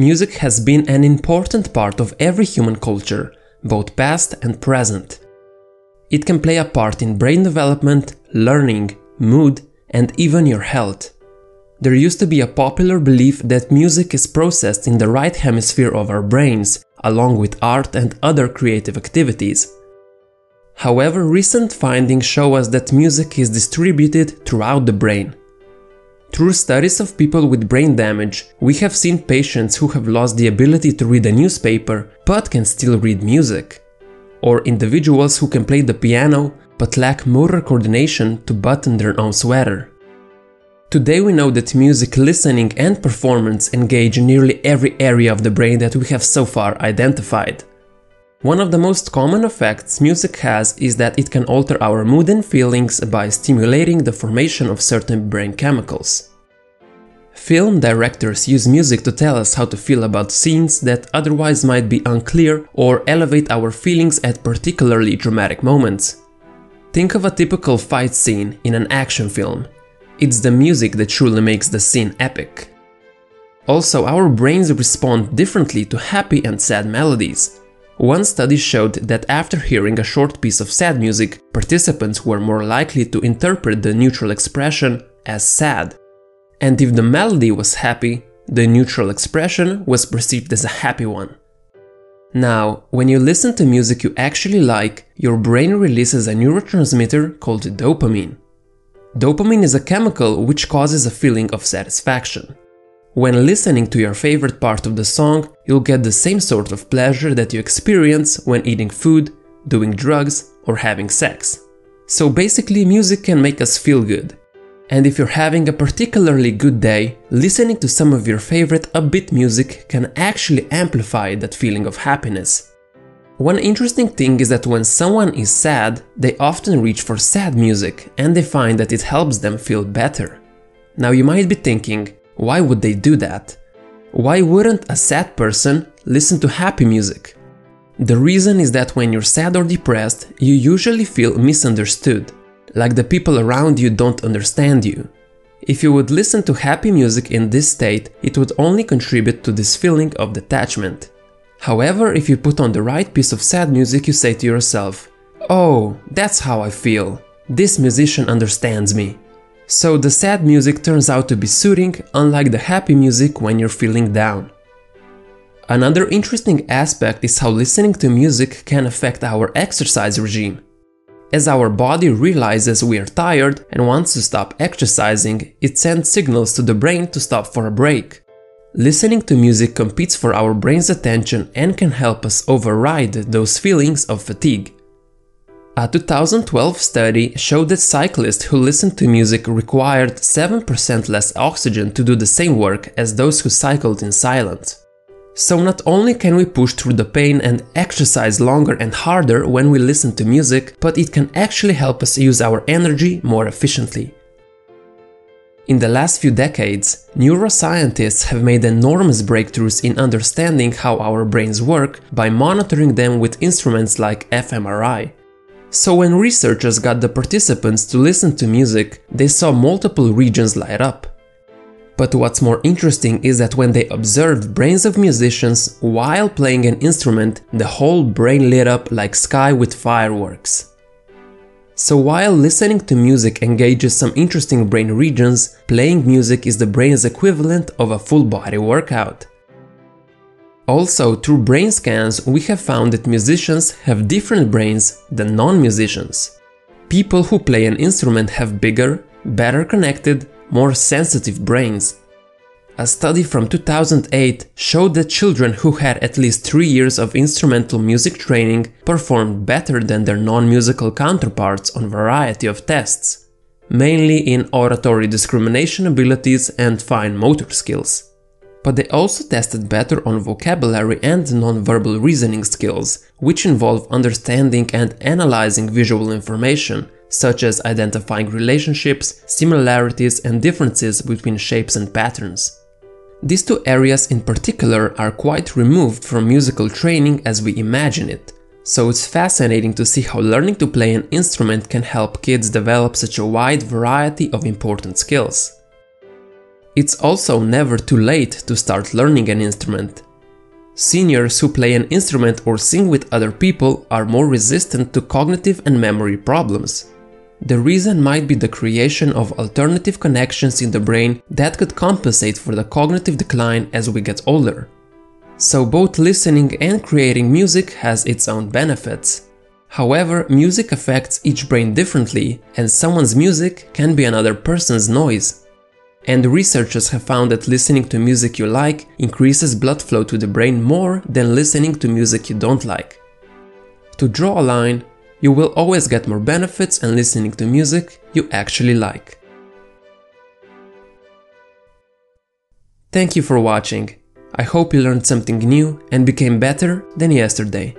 music has been an important part of every human culture, both past and present. It can play a part in brain development, learning, mood, and even your health. There used to be a popular belief that music is processed in the right hemisphere of our brains, along with art and other creative activities. However, recent findings show us that music is distributed throughout the brain. Through studies of people with brain damage, we have seen patients who have lost the ability to read a newspaper but can still read music. Or individuals who can play the piano but lack motor coordination to button their own sweater. Today we know that music listening and performance engage nearly every area of the brain that we have so far identified. One of the most common effects music has is that it can alter our mood and feelings by stimulating the formation of certain brain chemicals. Film directors use music to tell us how to feel about scenes that otherwise might be unclear or elevate our feelings at particularly dramatic moments. Think of a typical fight scene in an action film. It's the music that truly makes the scene epic. Also, our brains respond differently to happy and sad melodies. One study showed that after hearing a short piece of sad music, participants were more likely to interpret the neutral expression as sad. And if the melody was happy, the neutral expression was perceived as a happy one. Now, when you listen to music you actually like, your brain releases a neurotransmitter called dopamine. Dopamine is a chemical which causes a feeling of satisfaction. When listening to your favorite part of the song, you'll get the same sort of pleasure that you experience when eating food, doing drugs, or having sex. So basically, music can make us feel good. And if you're having a particularly good day, listening to some of your favorite upbeat music can actually amplify that feeling of happiness. One interesting thing is that when someone is sad, they often reach for sad music and they find that it helps them feel better. Now you might be thinking, why would they do that? Why wouldn't a sad person listen to happy music? The reason is that when you're sad or depressed, you usually feel misunderstood, like the people around you don't understand you. If you would listen to happy music in this state, it would only contribute to this feeling of detachment. However, if you put on the right piece of sad music, you say to yourself, Oh, that's how I feel. This musician understands me. So the sad music turns out to be soothing, unlike the happy music when you're feeling down. Another interesting aspect is how listening to music can affect our exercise regime. As our body realizes we are tired and wants to stop exercising, it sends signals to the brain to stop for a break. Listening to music competes for our brain's attention and can help us override those feelings of fatigue. A 2012 study showed that cyclists who listened to music required 7% less oxygen to do the same work as those who cycled in silence. So not only can we push through the pain and exercise longer and harder when we listen to music, but it can actually help us use our energy more efficiently. In the last few decades, neuroscientists have made enormous breakthroughs in understanding how our brains work by monitoring them with instruments like fMRI. So when researchers got the participants to listen to music, they saw multiple regions light up. But what's more interesting is that when they observed brains of musicians while playing an instrument, the whole brain lit up like sky with fireworks. So while listening to music engages some interesting brain regions, playing music is the brain's equivalent of a full body workout. Also, through brain scans, we have found that musicians have different brains than non-musicians. People who play an instrument have bigger, better connected, more sensitive brains. A study from 2008 showed that children who had at least 3 years of instrumental music training performed better than their non-musical counterparts on a variety of tests, mainly in auditory discrimination abilities and fine motor skills. But they also tested better on vocabulary and non-verbal reasoning skills, which involve understanding and analyzing visual information, such as identifying relationships, similarities and differences between shapes and patterns. These two areas in particular are quite removed from musical training as we imagine it, so it's fascinating to see how learning to play an instrument can help kids develop such a wide variety of important skills. It's also never too late to start learning an instrument. Seniors who play an instrument or sing with other people are more resistant to cognitive and memory problems. The reason might be the creation of alternative connections in the brain that could compensate for the cognitive decline as we get older. So both listening and creating music has its own benefits. However, music affects each brain differently, and someone's music can be another person's noise. And researchers have found that listening to music you like increases blood flow to the brain more than listening to music you don't like. To draw a line, you will always get more benefits in listening to music you actually like. Thank you for watching. I hope you learned something new and became better than yesterday.